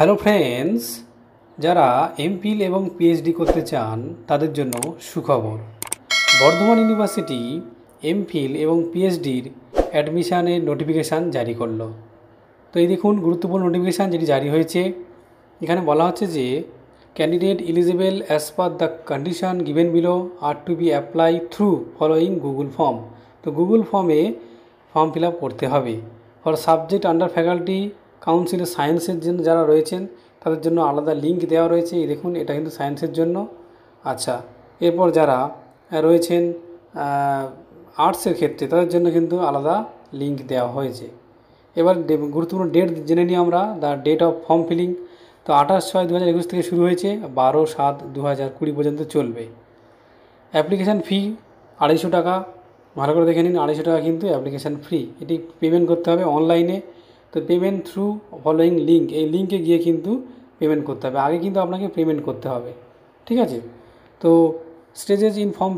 Hello friends যারা MPhil এবং PhD করতে চান, তাদের জন্য সুখবর। বর্ধমান ইউনিভার্সিটি এমফিল এবং পিএইচডির অ্যাডমিশানের নোটিফিকেশান জারি করল। তো এই দেখুন, গুরুত্বপূর্ণ নোটিফিকেশান যেটি জারি হয়েছে। এখানে বলা হচ্ছে যে candidate eligible as per the condition given below are to be apply through following Google form তো গুগল ফর্মে ফর্ম ফিল আপ করতে হবে। ফর সাবজেক্ট আন্ডার ফ্যাকাল্টি কাউন্সিলের সায়েন্সের জন্য যারা রয়েছেন, তাদের জন্য আলাদা লিঙ্ক দেওয়া রয়েছে। এই দেখুন, এটা কিন্তু সায়েন্সের জন্য। আচ্ছা এরপর যারা রয়েছেন আর্টসের ক্ষেত্রে, তাদের জন্য কিন্তু আলাদা লিঙ্ক দেওয়া হয়েছে। এবার গুরুত্বপূর্ণ ডেট জেনে নিই আমরা the date of form filling তো আঠাশ ছয় দু হাজার একুশ থেকে শুরু হয়েছে, বারো সাত দু হাজার কুড়ি পর্যন্ত চলবে। অ্যাপ্লিকেশান ফি আড়াইশো টাকা। ভালো করে দেখে নিন, আড়াইশো টাকা কিন্তু অ্যাপ্লিকেশান ফ্রি এটি পেমেন্ট করতে হবে অনলাইনে তো পেমেন্ট থ্রু ফলোয়িং লিঙ্ক এই লিঙ্কে গিয়ে কিন্তু পেমেন্ট করতে হবে। আগে কিন্তু আপনাকে পেমেন্ট করতে হবে, ঠিক আছে? তো stages in form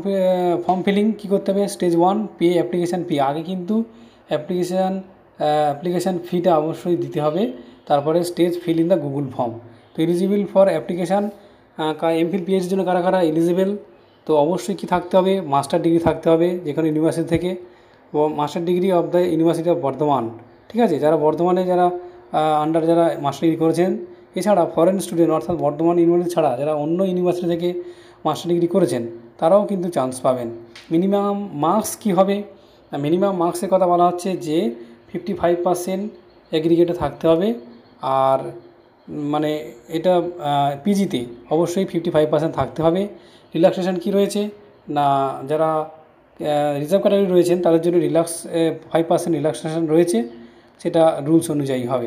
form filling কী করতে হবে? Stage one pay application fee আগে কিন্তু অ্যাপ্লিকেশান অ্যাপ্লিকেশান ফিটা অবশ্যই দিতে হবে। তারপরে stage fill in the Google form তো এলিজিবল ফর অ্যাপ্লিকেশান এমফিল পিএইচডির জন্য কারা কারা এলিজিবল তো অবশ্যই কি থাকতে হবে? মাস্টার ডিগ্রি থাকতে হবে যে কোনো ইউনিভার্সিটি থেকে master degree of the university of Bardhaman ঠিক আছে? যারা বর্ধমানে যারা আন্ডার যারা মাস্টার ডিগ্রি করেছেন, এছাড়া ফরেন স্টুডেন্ট অর্থাৎ বর্ধমান ইউনিভার্সিটি ছাড়া যারা অন্য ইউনিভার্সিটি থেকে মাস্টার ডিগ্রি করেছেন, তারাও কিন্তু চান্স পাবেন। মিনিমাম মার্কস কী হবে? মিনিমাম মার্কসের কথা বলা হচ্ছে যে ফিফটি ফাইভ পার্সেন্ট এগ্রিগেটে থাকতে হবে। আর মানে এটা পিজিতে অবশ্যই ফিফটি ফাইভ পার্সেন্ট থাকতে হবে। রিল্যাক্সেশন কী রয়েছে? না, যারা রিজার্ভ ক্যাটাগরি রয়েছেন, তাদের জন্য রিল্যাক্স ফাইভ পার্সেন্ট রিল্যাক্সেশন রয়েছে। সেটা রুলস অনুযায়ী হবে।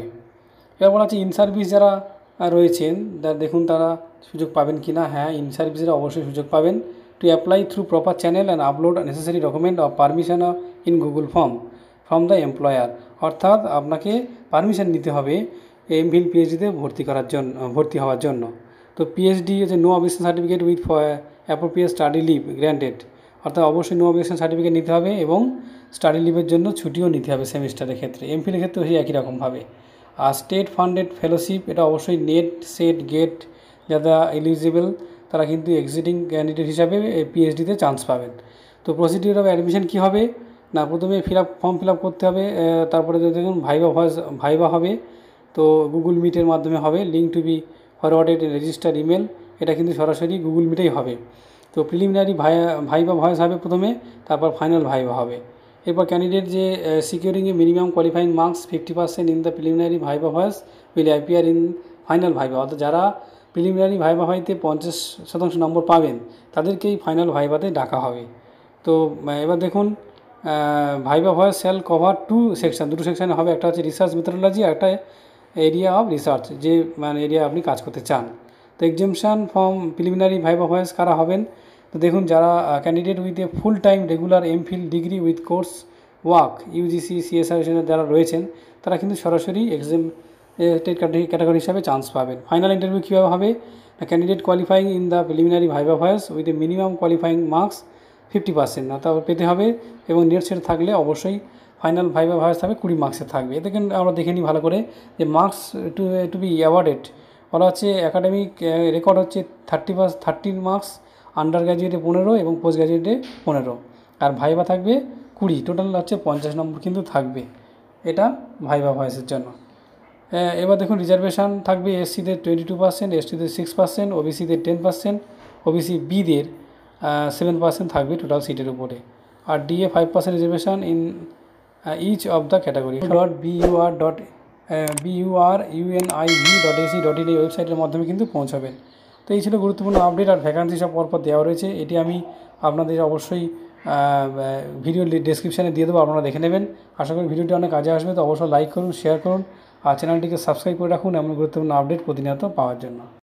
এবার বলা হচ্ছে ইন সার্ভিস যারা রয়েছেন, তা- দেখুন তারা সুযোগ পাবেন কি না হ্যাঁ ইন সার্ভিসেরা অবশ্যই সুযোগ পাবেন। To apply through proper channel and upload necessary document of permission in Google form from the employer অর্থাৎ আপনাকে পারমিশন নিতে হবে এম এমফিল পিএইচডিতে ভর্তি করার জন্য ভর্তি হওয়ার জন্য। তো পিএইচডি হচ্ছে no objection certificate with appropriate study leave granted অর্থাৎ অবশ্যই নো অবজেকশন সার্টিফিকেট নিতে হবে এবং স্টাডি লিভের জন্য ছুটিও নিতে হবে সেমিস্টারের ক্ষেত্রে। এমফিলের ক্ষেত্রে সেই একই রকমভাবে আর স্টেট ফান্ডেড ফেলোশিপ এটা অবশ্যই নেট সেট গেট যারা এলিজিবল তারা কিন্তু এক্সিটিং ক্যান্ডিডেট হিসাবে পিএইচডিতে চান্স পাবেন। তো প্রসিডিউর অফ অ্যাডমিশন কী হবে? না, প্রথমে fill up form fill up করতে হবে তারপরে দেখুন ভাইবা ভয়েস ভাইবা হবে, তো গুগল মিটের মাধ্যমে হবে link to be forwarded register email এটা কিন্তু সরাসরি গুগল মিটেই হবে। তো প্রিলিমিনারি ভাই, ভাইবা ভয়েস হবে প্রথমে, তারপর ফাইনাল ভাইবা হবে। এরপর ক্যান্ডিডেট যে securing a minimum qualifying marks fifty percent in the preliminary viva voce will appear in final viva. অর্থাৎ যারা প্রিলিমিনারি ভাইবা ভাইতে পঞ্চাশ শতাংশ নম্বর পাবেন, তাদেরকেই ফাইনাল ভাইবাতে ডাকা হবে। তো এবার দেখুন viva voce cell cover two section দুটো সেকশানে হবে, একটা হচ্ছে রিসার্চ মেথোডোলজি একটা এরিয়া অফ রিসার্চ যে মানে এরিয়া আপনি কাজ করতে চান। তো exemption form preliminary viva voce কারা হবেন? তো দেখুন যারা candidate with a full time regular MPhil degree with course work UGC CSR যারা রয়েছেন, তারা কিন্তু সরাসরি এক্সাম ক্যাটাগরি হিসাবে চান্স পাবেন। ফাইনাল ইন্টারভিউ কীভাবে হবে? Candidate qualifying in the preliminary viva voce with a minimum qualifying marks fifty percent না তারপর পেতে হবে এবং নেট সেট থাকলে অবশ্যই ফাইনাল ভাইবা ভয়েস থাকবে কুড়ি মার্কসের থাকবে। এতে কিন্তু আমরা দেখে নিই ভালো করে যে marks to to be awarded বলা হচ্ছে একাডেমিক রেকর্ড হচ্ছে thirty pass thirteen marks under গ্র্যাজুয়েটে পনেরো এবং পোস্ট গ্র্যাজুয়েটে পনেরো। আর ভাইবা থাকবে কুড়ি। টোটাল হচ্ছে পঞ্চাশ নম্বর কিন্তু থাকবে। এটা ভাইবা ভয়েসের জন্য। এবার দেখুন রিজার্ভেশন থাকবে এসসিদের টোয়েন্টি টু পার্সেন্ট এসটিদের সিক্স পার্সেন্ট ওবিসিদের টেন পার্সেন্ট ওবিসি বিদের সেভেন পার্সেন্ট থাকবে টোটাল সিটের উপরে। আর DA five percent reservation in each of the category dot BUR dot BUR UNIV dot AC dot in এই ওয়েবসাইটের মাধ্যমে কিন্তু পৌঁছাবেন তো এই ছিল গুরুত্বপূর্ণ আপডেট আর ভ্যাকান্সি সব পরপর দেওয়া রয়েছে। এটি আমি আপনাদের অবশ্যই ভিডিও ডিসক্রিপশানে দিয়ে দেবো, আপনারা দেখে নেবেন। আশা করি ভিডিওটি অনেক কাজে আসবে, তো অবশ্যই লাইক করুন শেয়ার করুন, আর চ্যানেলটিকে সাবস্ক্রাইব করে রাখুন এমন গুরুত্বপূর্ণ আপডেট প্রতিনিয়ত পাওয়ার জন্য।